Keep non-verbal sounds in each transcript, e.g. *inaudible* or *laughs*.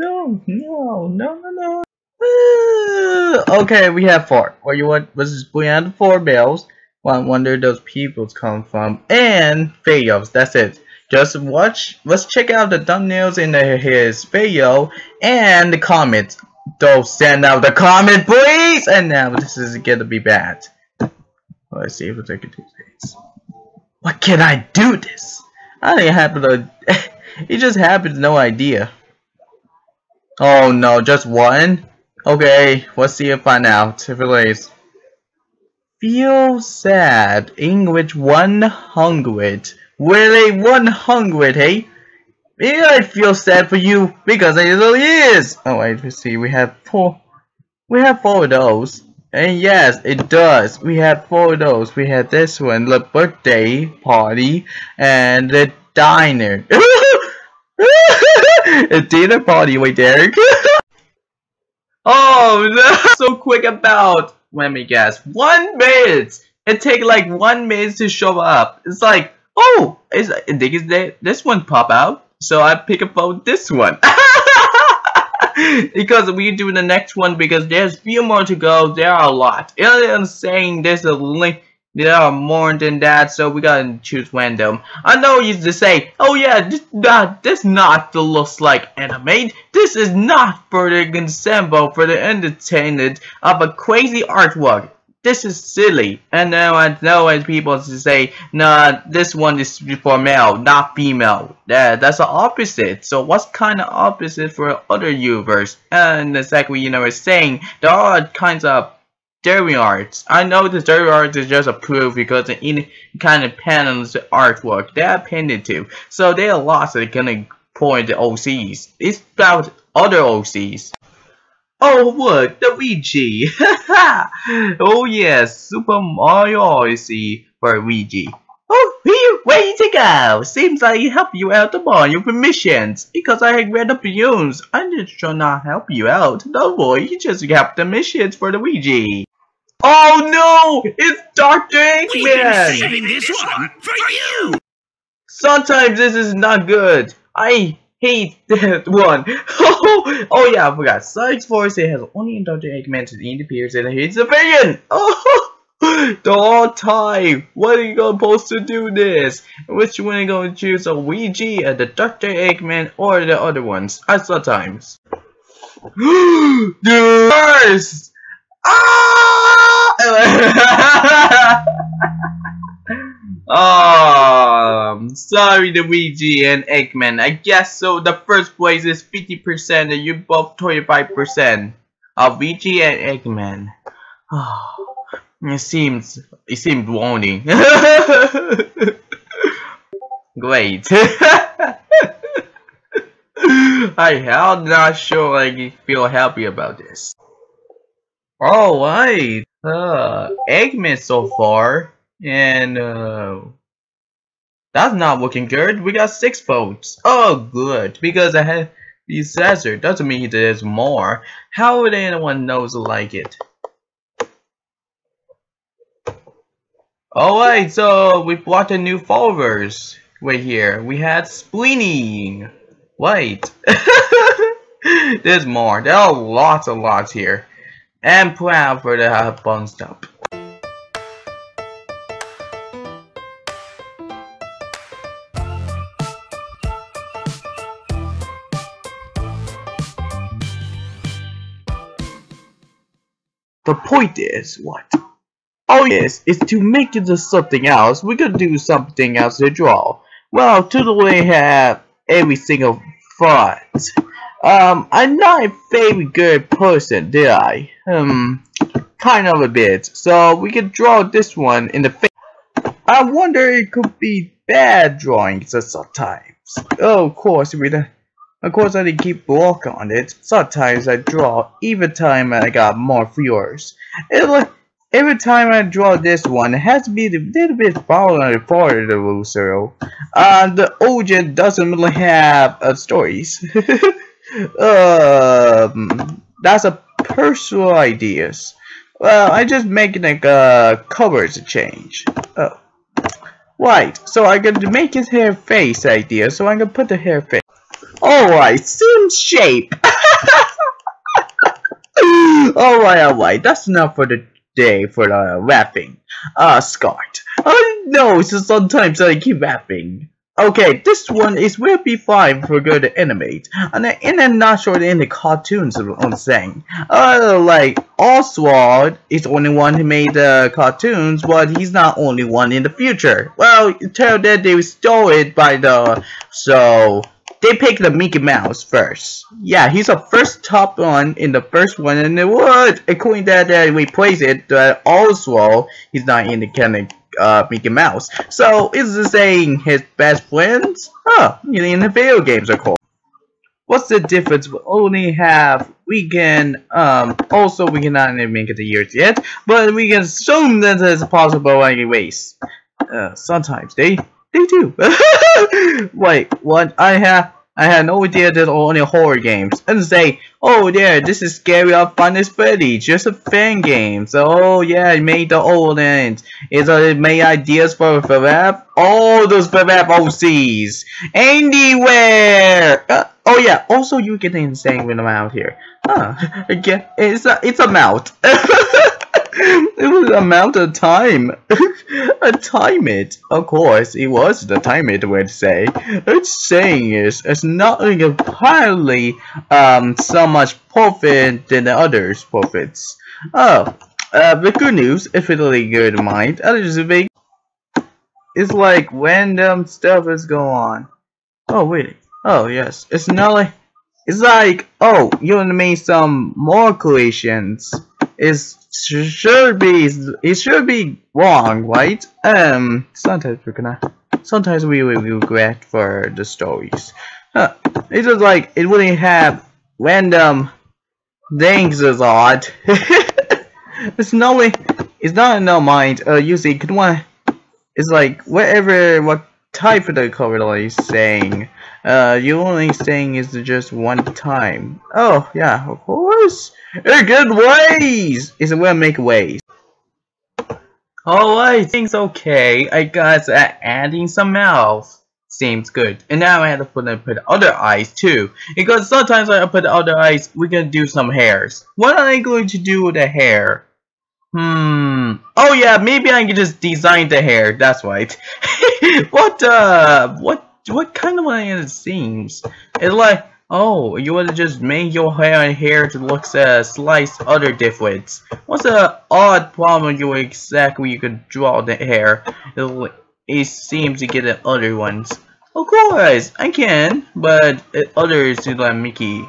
no, no, no, no, no. Uh, okay, we have four. What you want was beyond four bells. One wonder those peoples come from and videos. That's it. Just watch. Let's check out the thumbnails in the, his video and the comments. Don't send out the comment, please. And now this is gonna be bad. Let's see if I can do this. What can I do this? I didn't happen to. *laughs* it just happens. No idea. Oh no, just one. Okay, let's see and find out if it is. Feel sad. English 100. Really 100, hey? Yeah, I feel sad for you because it really is. Oh wait, let's see. We have four. We have four of those. And yes, it does. We have four of those. We have this one, the birthday party, and the diner. *laughs* a dinner party, wait, Derek. *laughs* Oh, no. *laughs* so quick about, let me guess, one minute. It take like one minute to show up. It's like, oh, is did this one pop out? So I pick up on this one. *laughs* because we do the next one because there's few more to go. There are a lot. I'm saying there's a link there are more than that, so we gotta choose random. I know you to say, oh yeah, this, not, this not the looks like anime. This is not for the ensemble, for the entertainment of a crazy artwork. This is silly. And now I know as people to say, nah, this one is for male, not female. Yeah, that's the opposite. So what's kind of opposite for other universe? And the second, you know, is saying there are kinds of Dairy arts. I know the dairy arts is just approved because of any kind of panels the artwork they are painted to. So there are lots that can point the OCs. It's about other OCs. Oh look, the Luigi! *laughs* oh yes, Super Mario Odyssey for Luigi. Oh, here, way to go! Seems like I helped you out borrow your permissions. Because I had read the balloons, I just shall not help you out. Don't worry, you just have the missions for the Luigi. Oh no! It's Dr. Eggman! We've saving this one for you! Sometimes this is not good. I hate that *laughs* one. *laughs* oh yeah, I forgot. Science Force it has only Dr. Eggman to interferes and his opinion! Oh! The whole *laughs* time! What are you supposed to do this? Which one are you going to choose? A Ouija, the Dr. Eggman, or the other ones? I sometimes. the first! *gasps* Ah! *laughs* oh, sorry, Luigi and Eggman. I guess so. The first place is 50% and you both 25%. Of Luigi and Eggman. *sighs* It seems, it seems warning. *laughs* Great. *laughs* I am not sure I feel happy about this. Alright. Uh, Eggman so far. And, uh, that's not looking good. We got six votes. Oh, good. Because I had the assessor. Doesn't mean there's more. How would anyone knows like it? Alright, so we brought the new followers. Right here. We had Spleeny. Wait. *laughs* there's more. There are lots and lots here and proud for the bone stop. The point is, what? Oh yes, it's to make it to something else. We could do something else to draw. Well, totally have every single thought. Um, I'm not a very good person, did I? Um, kind of a bit. So we can draw this one in the face. I wonder it could be bad drawings sometimes. Oh, of course, we of course I didn't keep work on it. Sometimes I draw, even time I got more viewers. It, every time I draw this one, it has to be a little bit farther for the loser. Uh, the origin doesn't really have uh, stories. *laughs* um, that's a personal ideas. Well, I just making like uh covers change. Oh. Right, so I'm gonna make his hair face idea, so I'm gonna put the hair face. Alright, same shape! *laughs* alright, alright, that's enough for the day for the uh, rapping. Uh, Scott. no know, so sometimes I keep rapping. Okay, this one is will be fine for good animate, and in a not sure in the cartoons I'm saying. Uh, like Oswald is the only one who made the cartoons, but he's not only one in the future. Well, tell that they stole it by the so they picked the Mickey Mouse first. Yeah, he's the first top one in the first one, and it would according to that we place it that Oswald he's not in the canon uh, Mickey Mouse. So is this saying his best friends? Huh, in the video games of course. What's the difference? We only have, we can, um, also we cannot make it the years yet, but we can assume that it's possible anyways. Uh, sometimes they, they do. *laughs* Wait, what? I have, I had no idea that only horror games. And say, oh yeah, this is Scary of Finest Freddy, just a fan game. So oh yeah, it made the old end. It's uh, it made ideas for the FNAF. All those FNAF OCs. Anywhere! Uh, oh yeah, also you get insane when I'm out here. Huh, *laughs* again, it's a, it's a mouth. *laughs* it was amount of time. *laughs* a time it. Of course, it was the time it would say. It's saying is it's not entirely um so much profit than the others profits. Oh, uh, the good news, if it's really good mind, big. it's like random stuff is going on. Oh wait. Oh yes, it's not like it's like oh you want to make some more creations. It's should be it should be wrong, right? Um, sometimes we're gonna sometimes we will regret for the stories. Uh, it's just like it wouldn't have random things a lot. *laughs* it's not it's not in our mind. Uh, usually could one. It's like whatever what type of the cover is saying. Uh, you only saying is just one time. Oh yeah, of course. A good ways is will make ways. Alright, things okay. I guess uh, adding some mouth seems good. And now I have to put in put other eyes too. Because sometimes when I put other eyes, we're gonna do some hairs. What am I going to do with the hair? Hmm. Oh yeah, maybe I can just design the hair. That's right. *laughs* what uh what what kind of way it seems? It's like Oh, you wanna just make your hair and hair to look uh, slice other difference. What's the odd problem you exactly you could draw the hair? It, it seems to get the other ones. Of course, I can, but others do like Mickey.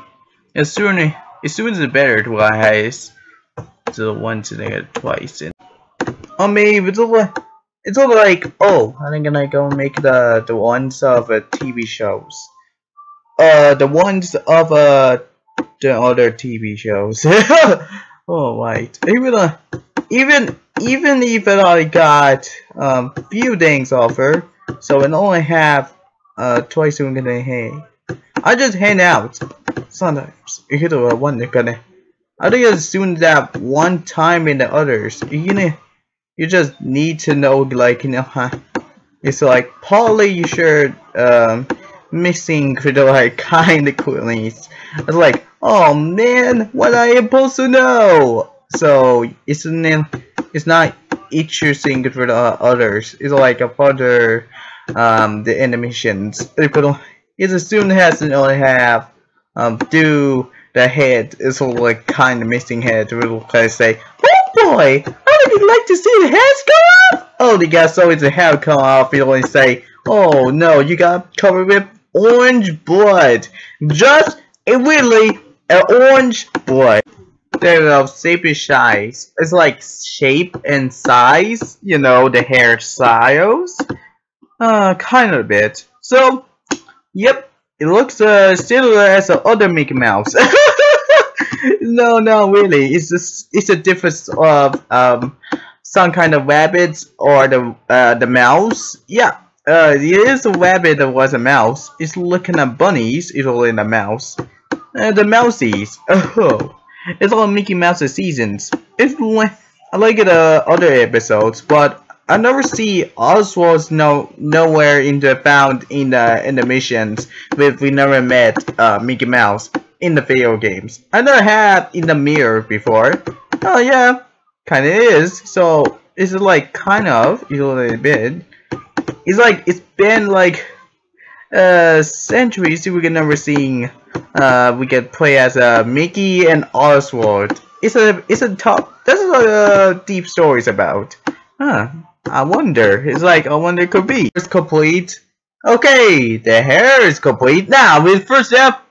As soon as soon as the better to eyes to the ones that get twice. And, or maybe it's all it's all like oh, I think I'm gonna go make the the ones of uh, TV shows uh the ones of uh the other TV shows. *laughs* oh right, even uh, even even if I got um few things offer, so I only have uh twice a week hey. I just hang out sometimes. You hit a one gonna. I think as soon that one time in the others, you know, you just need to know like you know, huh? It's like probably you should um missing like *laughs* kind of quillies. I was like, oh man, what you supposed to know? So it's not it's not interesting for the others. It's like a further um the animations. It could soon has to only have um do the head is like kind of missing head. Will kind of say, oh boy, I would like to see the heads go off. Oh, the guy saw his hair come off. He only say, oh no, you got covered with orange blood. Just a really an orange blood. They're of shape size. It's like shape and size, you know, the hair styles. Uh, kind of a bit. So, yep, it looks uh, similar as the other Mickey Mouse. *laughs* no, no, really, it's just it's a difference of um some kind of rabbits or the uh, the mouse. Yeah, uh, it is a rabbit that was a mouse. It's looking at bunnies. It's all in the mouse. Uh, the mousies. Oh, it's all Mickey Mouse's seasons. It's I like the uh, other episodes, but I never see Oswald's no nowhere in the found in the in the missions. With we never met uh, Mickey Mouse. in the video games. I never had in the mirror before. Oh yeah, kind of is. So it's like kind of you a little bit. It's like it's been like uh centuries we can never seen uh we can play as uh Mickey and Oswald. It's a it's a top. This is what uh deep stories about. Huh. I wonder. It's like I wonder it could be. It's complete. Okay, the hair is complete. Now with first step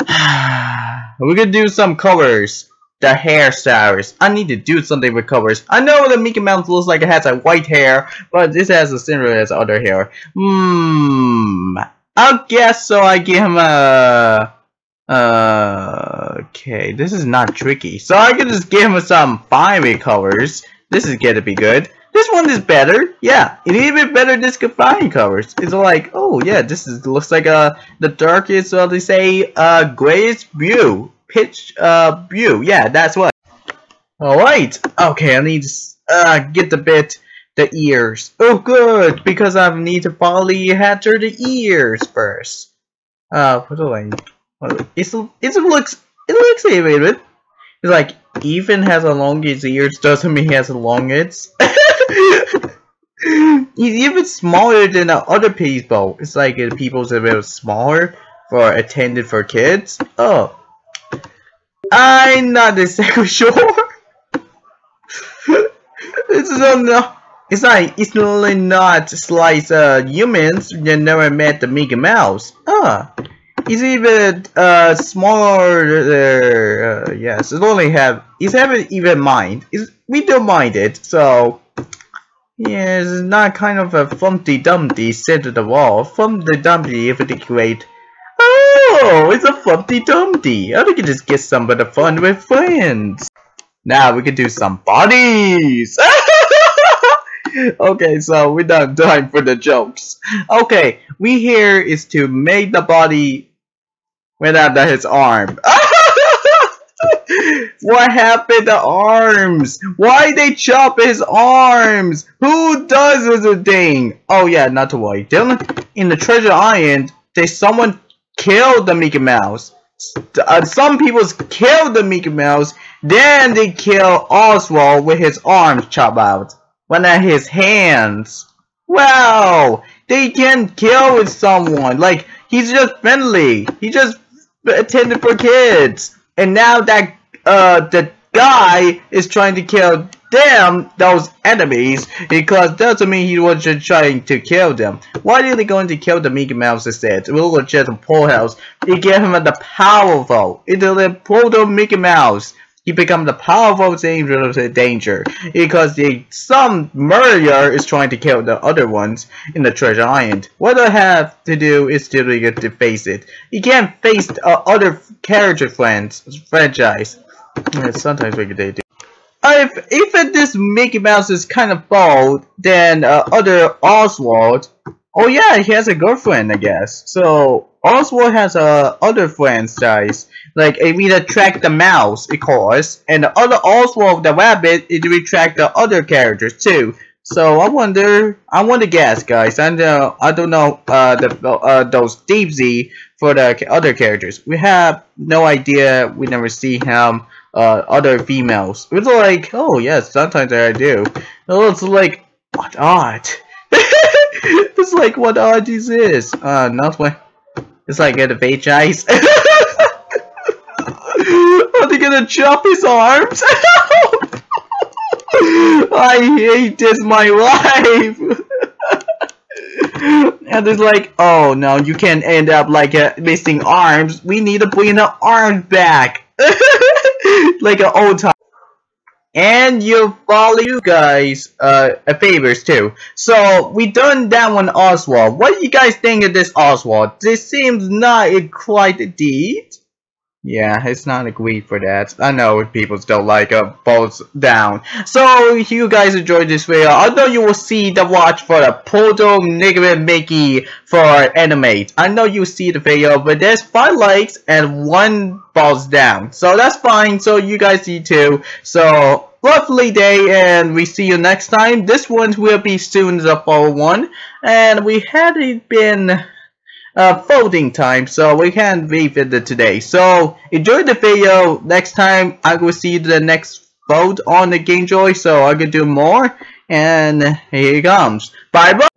*sighs* we could do some colors. The hairstyles. I need to do something with colors. I know the Mickey Mouse looks like it has a white hair, but this has a similar as other hair. Hmm. I guess so. I give him a. Uh, okay, this is not tricky. So I can just give him some fiery colors. This is gonna be good. This one is better. Yeah, it even better than fiery colors. It's like, oh yeah, this is looks like uh the darkest, well they say, uh, greatest view pitch uh view. Yeah, that's what. Alright. Okay, I need to uh get the bit the ears. Oh good, because I need to probably hatcher the ears first. Uh what do I what, it's it looks it looks a bit it's like Ethan has a longest ears doesn't mean he has the longest. *laughs* He's even smaller than the other people. It's like people's a bit smaller for attended for kids. Oh, I'm not the exactly *laughs* sure. it's not. It's like it's really not like uh, humans that never met the Mickey Mouse. Ah, it's even uh smaller. Uh, yes, it only have. It's haven't even mind. It's, we don't mind it. So yeah, it's not kind of a Fumpty Dumpty center the wall. Fumpty Dumpty if it great. Oh, it's a Fumpty Dumpty. I think you just get some of the fun with friends. Now we can do some bodies. *laughs* okay, so we're done time for the jokes. Okay, we here is to make the body without his arm. *laughs* what happened to arms? Why they chop his arms? Who does this thing? Oh yeah, not to worry. Dylan, in the treasure island, there's someone killed the Mickey Mouse. Uh, some people killed the Mickey Mouse, then they kill Oswald with his arms chopped out. When at his hands. Wow! They can kill with someone. Like, he's just friendly. He just attended for kids. And now that, uh, the guy is trying to kill them, those enemies, because doesn't mean he was just trying to kill them. Why are they going to kill the Mickey Mouse instead? We will just Poor House. He gave him the powerful. It's the proto Mickey Mouse. He become the powerful danger danger because the some murderer is trying to kill the other ones in the treasure island. What I have to do is to, to face it. You can't face uh, other character friends franchise. Sometimes we they do if even this Mickey Mouse is kind of bald, then uh, other Oswald. Oh yeah, he has a girlfriend, I guess. So Oswald has uh, other friends, guys. Like it will track the mouse, of course, and the other Oswald the rabbit, it will track the other characters too. So I wonder, I want to guess, guys. I know, I don't know uh, the uh, those Deep Z for the other characters. We have no idea. We never see him uh, other females. It's like, oh yes, sometimes I do. Oh, It's like, what odd? *laughs* it's like, what odd is this? Uh, not nothing. It's like at a beach ice. Are they gonna chop his arms? *laughs* I hate this, my life. *laughs* and it's like, oh no, you can't end up like uh, missing arms. We need to bring the arms back. *laughs* like an old time. And you follow you guys uh favors too. So we done that one Oswald. What do you guys think of this Oswald? This seems not quite a deed. Yeah, it's not agreed for that. I know people still like uh, balls down. So, if you guys enjoyed this video, I know you will see the watch for the Proto Nigga Mickey for animate. I know you see the video, but there's 5 likes and 1 balls down. So, that's fine. So, you guys see too. So, lovely day and we see you next time. This one will be soon the fall one. And we hadn't been uh, folding time, so we can't revisit it today. So enjoy the video. Next time I will see the next fold on the Game Jolt, so I can do more. And here it comes. Bye bye.